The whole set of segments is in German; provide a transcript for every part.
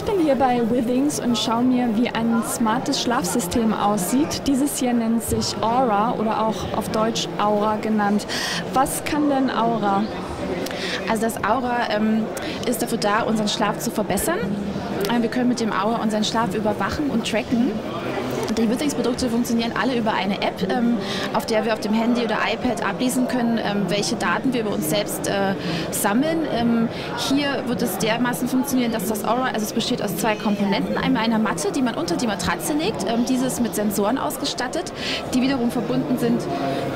Ich bin hier bei Withings und schaue mir, wie ein smartes Schlafsystem aussieht. Dieses hier nennt sich Aura oder auch auf Deutsch Aura genannt. Was kann denn Aura? Also das Aura ähm, ist dafür da, unseren Schlaf zu verbessern. Wir können mit dem Aura unseren Schlaf überwachen und tracken. Die Withings-Produkte funktionieren alle über eine App, ähm, auf der wir auf dem Handy oder iPad ablesen können, ähm, welche Daten wir über uns selbst äh, sammeln. Ähm, hier wird es dermaßen funktionieren, dass das Aura, also es besteht aus zwei Komponenten, einmal einer Matte, die man unter die Matratze legt, ähm, dieses mit Sensoren ausgestattet, die wiederum verbunden sind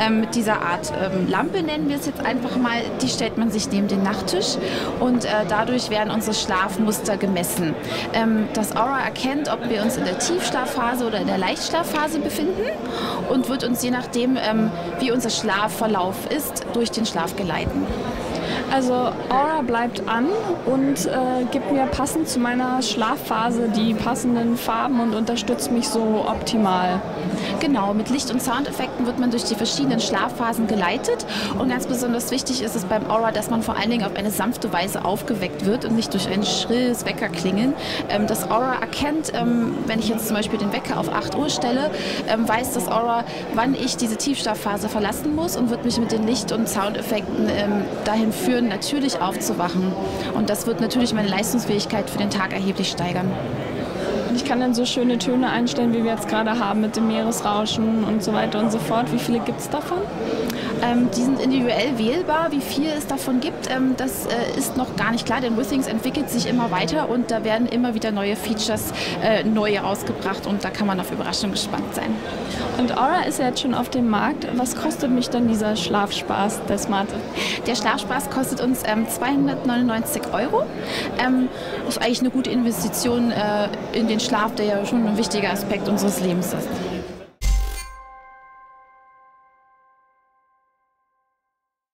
ähm, mit dieser Art ähm, Lampe, nennen wir es jetzt einfach mal, die stellt man sich neben den Nachttisch und äh, dadurch werden unsere Schlafmuster gemessen. das Aura erkennt, ob wir uns in der Tiefschlafphase oder in der Leichtschlafphase befinden und wird uns je nachdem, ähm, wie unser Schlafverlauf ist, durch den Schlaf geleiten. Also Aura bleibt an und äh, gibt mir passend zu meiner Schlafphase die passenden Farben und unterstützt mich so optimal. Genau, mit Licht- und Soundeffekten wird man durch die verschiedenen Schlafphasen geleitet und ganz besonders wichtig ist es beim Aura, dass man vor allen Dingen auf eine sanfte Weise aufgeweckt wird und nicht durch ein schrilles Weckerklingeln. Ähm, das Aura erkennt, ähm, wenn ich jetzt zum Beispiel den Wecker auf 8 Uhr stelle, ähm, weiß das Aura, wann ich diese Tiefschlafphase verlassen muss und wird mich mit den Licht- und Soundeffekten ähm, dahin führen, führen, natürlich aufzuwachen. Und das wird natürlich meine Leistungsfähigkeit für den Tag erheblich steigern. Ich kann dann so schöne Töne einstellen, wie wir jetzt gerade haben mit dem Meeresrauschen und so weiter und so fort. Wie viele gibt es davon? Ähm, die sind individuell wählbar. Wie viel es davon gibt, ähm, das äh, ist noch gar nicht klar, denn Withings entwickelt sich immer weiter und da werden immer wieder neue Features äh, neue rausgebracht und da kann man auf Überraschung gespannt sein. Und Aura ist ja jetzt schon auf dem Markt. Was kostet mich dann dieser Schlafspaß der Smarte? Der Schlafspaß kostet uns ähm, 299 Euro. Ähm, ist eigentlich eine gute Investition äh, in den Schlaf, der ja schon ein wichtiger Aspekt unseres Lebens ist.